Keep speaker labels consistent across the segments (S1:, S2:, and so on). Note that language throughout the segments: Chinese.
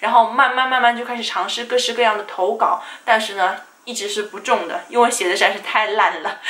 S1: 然后慢慢慢慢就开始尝试各式各样的投稿，但是呢，一直是不中的，因为写的实在是太烂了。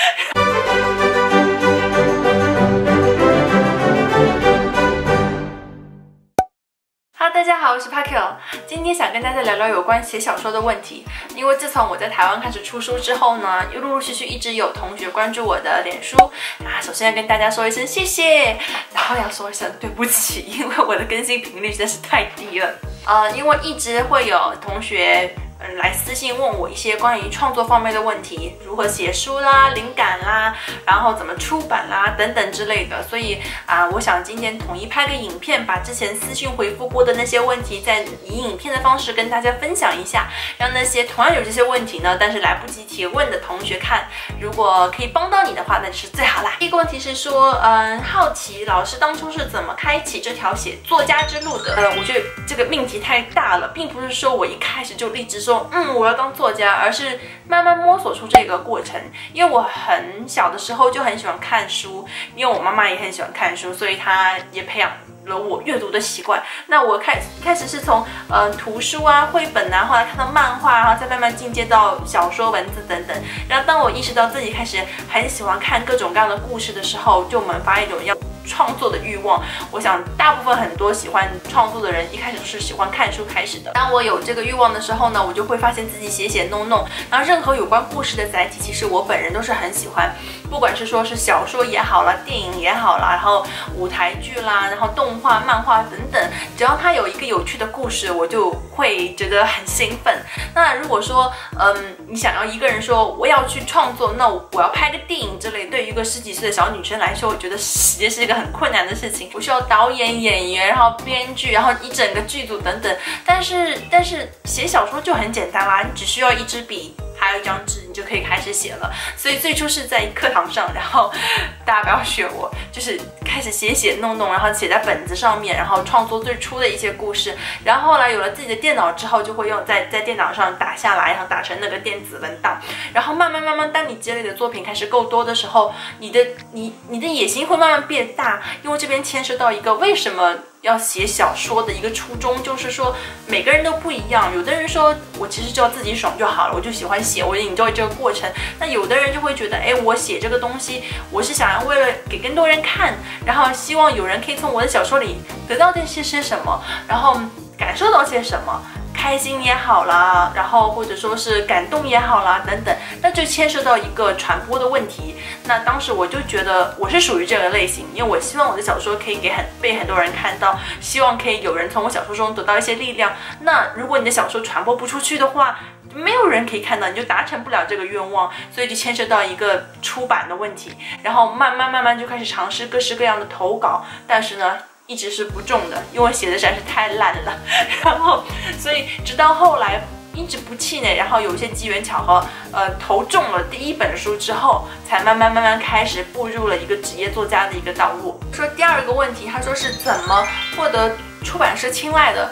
S1: 哈喽大家好，我是 Parko，今天想跟大家聊聊有关写小说的问题。因为自从我在台湾开始出书之后呢，又陆陆续续一直有同学关注我的脸书啊。首先要跟大家说一声谢谢，然后要说一声对不起，因为我的更新频率实在是太低了。呃，因为一直会有同学。嗯，来私信问我一些关于创作方面的问题，如何写书啦、灵感啦，然后怎么出版啦等等之类的。所以啊，我想今天统一拍个影片，把之前私信回复过的那些问题，再以影片的方式跟大家分享一下，让那些同样有这些问题呢，但是来不及提问的同学看，如果可以帮到你的话，那就是最好啦。第一个问题是说，嗯，好奇老师当初是怎么开启这条写作家之路的？呃，我觉得这个命题太大了，并不是说我一开始就立志。说嗯，我要当作家，而是慢慢摸索出这个过程。因为我很小的时候就很喜欢看书，因为我妈妈也很喜欢看书，所以她也培养了我阅读的习惯。那我开开始是从嗯图书啊、绘本啊，后来看到漫画，然后再慢慢进阶到小说、文字等等。然后当我意识到自己开始很喜欢看各种各样的故事的时候，就萌发一种要。创作的欲望，我想大部分很多喜欢创作的人一开始是喜欢看书开始的。当我有这个欲望的时候呢，我就会发现自己写写弄弄，然后任何有关故事的载体，其实我本人都是很喜欢。不管是说是小说也好了，电影也好了，然后舞台剧啦，然后动画、漫画等等，只要它有一个有趣的故事，我就会觉得很兴奋。那如果说，嗯，你想要一个人说我要去创作，那我要拍个电影之类，对于一个十几岁的小女生来说，我觉得也是一个很困难的事情。我需要导演、演员，然后编剧，然后一整个剧组等等。但是，但是写小说就很简单啦，你只需要一支笔。还有一张纸，你就可以开始写了。所以最初是在课堂上，然后 大家不要学我，就是开始写写弄弄，然后写在本子上面，然后创作最初的一些故事。然后后来有了自己的电脑之后，就会用在在电脑上打下来，然后打成那个电子文档。然后慢慢慢慢，当你积累的作品开始够多的时候，你的你你的野心会慢慢变大，因为这边牵涉到一个为什么。要写小说的一个初衷就是说，每个人都不一样。有的人说我其实只要自己爽就好了，我就喜欢写，我 enjoy 这个过程。那有的人就会觉得，哎，我写这个东西，我是想要为了给更多人看，然后希望有人可以从我的小说里得到这些些什么，然后感受到些什么。开心也好啦，然后或者说是感动也好啦，等等，那就牵涉到一个传播的问题。那当时我就觉得我是属于这个类型，因为我希望我的小说可以给很被很多人看到，希望可以有人从我小说中得到一些力量。那如果你的小说传播不出去的话，没有人可以看到，你就达成不了这个愿望，所以就牵涉到一个出版的问题。然后慢慢慢慢就开始尝试各式各样的投稿，但是呢。一直是不中的，因为写的实在是太烂了。然后，所以直到后来一直不气馁，然后有一些机缘巧合，呃，投中了第一本书之后，才慢慢慢慢开始步入了一个职业作家的一个道路。说第二个问题，他说是怎么获得出版社青睐的？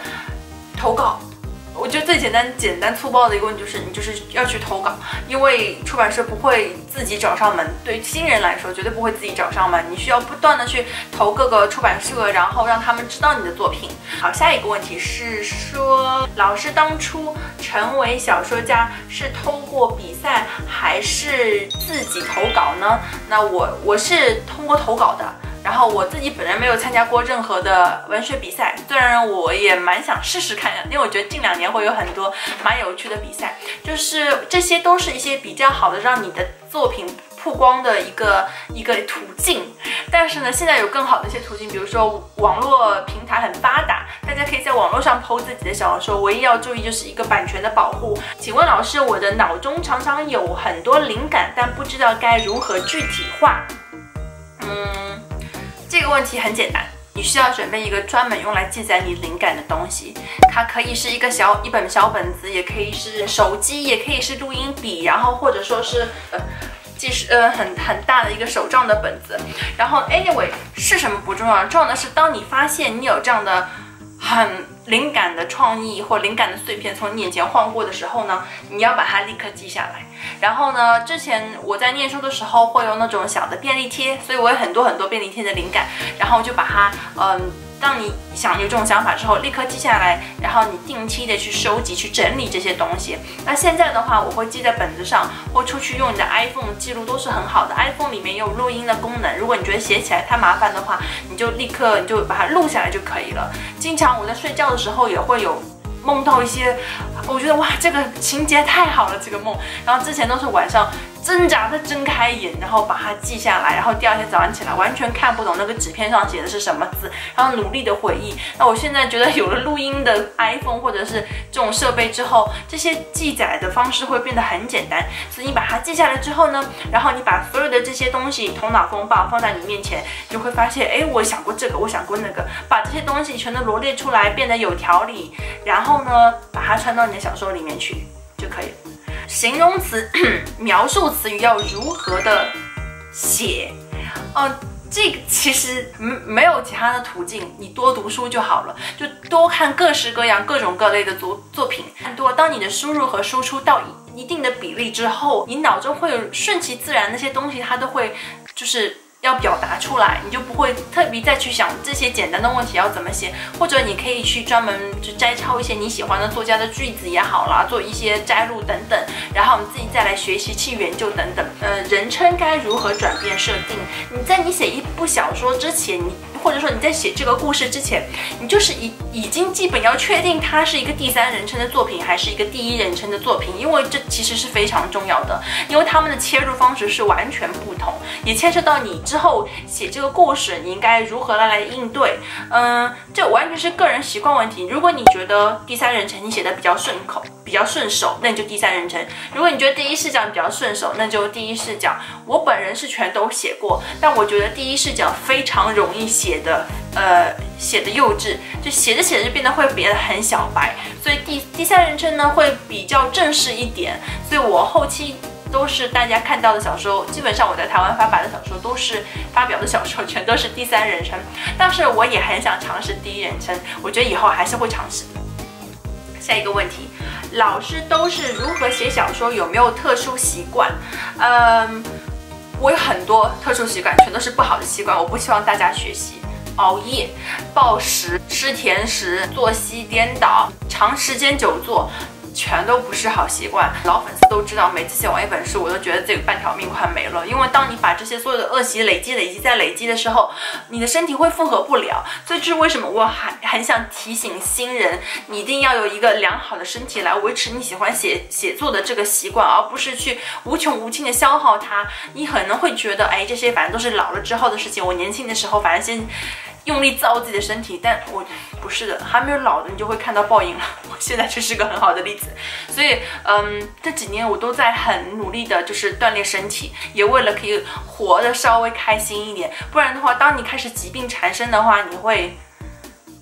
S1: 投稿。我觉得最简单、简单粗暴的一个问题就是，你就是要去投稿，因为出版社不会自己找上门。对新人来说，绝对不会自己找上门，你需要不断的去投各个出版社，然后让他们知道你的作品。好，下一个问题是说，老师当初成为小说家是通过比赛还是自己投稿呢？那我我是通过投稿的。然后我自己本人没有参加过任何的文学比赛，虽然我也蛮想试试看的，因为我觉得近两年会有很多蛮有趣的比赛，就是这些都是一些比较好的让你的作品曝光的一个一个途径。但是呢，现在有更好的一些途径，比如说网络平台很发达，大家可以在网络上 PO 自己的小说，唯一要注意就是一个版权的保护。请问老师，我的脑中常常有很多灵感，但不知道该如何具体化。嗯。这个问题很简单，你需要准备一个专门用来记载你灵感的东西，它可以是一个小一本小本子，也可以是手机，也可以是录音笔，然后或者说是呃，即是呃很很大的一个手账的本子。然后 anyway 是什么不重要，重要的是当你发现你有这样的很。灵感的创意或灵感的碎片从你眼前晃过的时候呢，你要把它立刻记下来。然后呢，之前我在念书的时候会有那种小的便利贴，所以我有很多很多便利贴的灵感，然后就把它嗯当你想有这种想法之后，立刻记下来，然后你定期的去收集、去整理这些东西。那现在的话，我会记在本子上，或出去用你的 iPhone 记录都是很好的。iPhone 里面有录音的功能，如果你觉得写起来太麻烦的话，你就立刻你就把它录下来就可以了。经常我在睡觉的时候也会有梦到一些，我觉得哇，这个情节太好了，这个梦。然后之前都是晚上。挣扎的睁开眼，然后把它记下来，然后第二天早上起来完全看不懂那个纸片上写的是什么字，然后努力的回忆。那我现在觉得有了录音的 iPhone 或者是这种设备之后，这些记载的方式会变得很简单。所以你把它记下来之后呢，然后你把所有的这些东西头脑风暴放在你面前，就会发现，哎，我想过这个，我想过那个，把这些东西全都罗列出来，变得有条理，然后呢，把它穿到你小说里面去就可以了。形容词、描述词语要如何的写？嗯，这个其实没没有其他的途径，你多读书就好了，就多看各式各样、各种各类的作作品。很多，当你的输入和输出到一一定的比例之后，你脑中会有顺其自然那些东西，它都会就是。要表达出来，你就不会特别再去想这些简单的问题要怎么写，或者你可以去专门去摘抄一些你喜欢的作家的句子也好啦，做一些摘录等等，然后我们自己再来学习去研究等等。呃，人称该如何转变设定？你在你写一部小说之前，你。或者说你在写这个故事之前，你就是已已经基本要确定它是一个第三人称的作品，还是一个第一人称的作品，因为这其实是非常重要的，因为他们的切入方式是完全不同，也牵涉到你之后写这个故事你应该如何来来应对。嗯，这完全是个人习惯问题。如果你觉得第三人称你写的比较顺口、比较顺手，那你就第三人称；如果你觉得第一视角比较顺手，那就第一视角。我本人是全都写过，但我觉得第一视角非常容易写。的呃写的幼稚，就写着写着变得会变得很小白，所以第第三人称呢会比较正式一点，所以我后期都是大家看到的小说，基本上我在台湾发表的小说都是发表的小说全都是第三人称，但是我也很想尝试第一人称，我觉得以后还是会尝试的。下一个问题，老师都是如何写小说？有没有特殊习惯？嗯。我有很多特殊习惯，全都是不好的习惯，我不希望大家学习。熬夜、暴食、吃甜食、作息颠倒、长时间久坐。全都不是好习惯，老粉丝都知道，每次写完一本书，我都觉得自己半条命快没了。因为当你把这些所有的恶习累积、累积再累积的时候，你的身体会负荷不了。所以这是为什么我还很想提醒新人，你一定要有一个良好的身体来维持你喜欢写写作的这个习惯，而不是去无穷无尽的消耗它。你可能会觉得，哎，这些反正都是老了之后的事情。我年轻的时候，反正先。用力造自己的身体，但我不是的，还没有老的，你就会看到报应了。现在就是个很好的例子，所以，嗯，这几年我都在很努力的，就是锻炼身体，也为了可以活得稍微开心一点。不然的话，当你开始疾病缠身的话，你会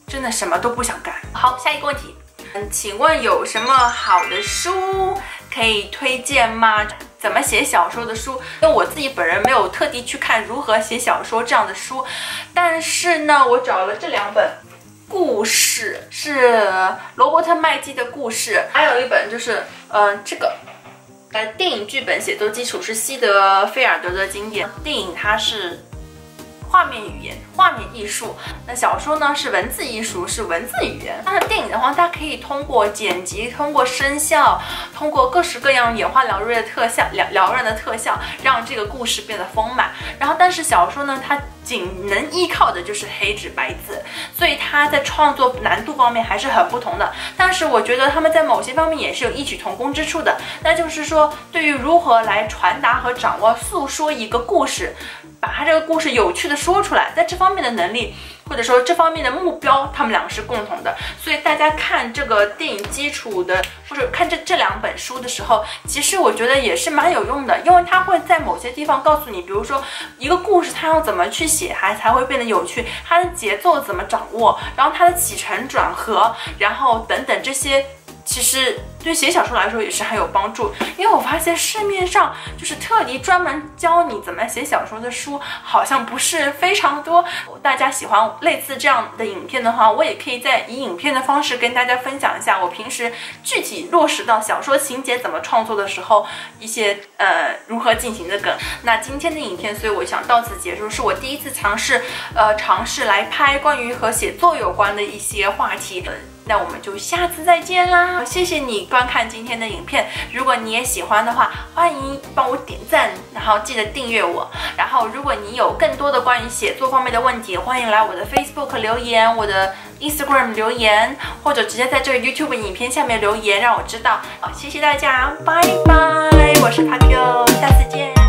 S1: 真的什么都不想干。好，下一个问题，嗯，请问有什么好的书可以推荐吗？怎么写小说的书？因为我自己本人没有特地去看如何写小说这样的书，但是呢，我找了这两本故事，是罗伯特麦基的故事，还有一本就是，嗯，这个，呃，电影剧本写作基础是西德菲尔德的经典，电影它是。画面语言、画面艺术，那小说呢是文字艺术，是文字语言。那电影的话，它可以通过剪辑、通过声效、通过各式各样眼花缭乱的特效、缭缭乱的特效，让这个故事变得丰满。然后，但是小说呢，它仅能依靠的就是黑纸白字，所以他在创作难度方面还是很不同的。但是我觉得他们在某些方面也是有异曲同工之处的，那就是说，对于如何来传达和掌握、诉说一个故事。把他这个故事有趣的说出来，在这方面的能力或者说这方面的目标，他们两个是共同的。所以大家看这个电影基础的，或者看这这两本书的时候，其实我觉得也是蛮有用的，因为它会在某些地方告诉你，比如说一个故事它要怎么去写，还才会变得有趣，它的节奏怎么掌握，然后它的起承转合，然后等等这些。其实对写小说来说也是很有帮助，因为我发现市面上就是特地专门教你怎么写小说的书，好像不是非常多。大家喜欢类似这样的影片的话，我也可以在以影片的方式跟大家分享一下我平时具体落实到小说情节怎么创作的时候一些呃如何进行的梗。那今天的影片，所以我想到此结束，是我第一次尝试呃尝试来拍关于和写作有关的一些话题。那我们就下次再见啦！谢谢你观看今天的影片，如果你也喜欢的话，欢迎帮我点赞，然后记得订阅我。然后如果你有更多的关于写作方面的问题，欢迎来我的 Facebook 留言，我的 Instagram 留言，或者直接在这个 YouTube 影片下面留言，让我知道。好，谢谢大家，拜拜！我是 Paco，下次见。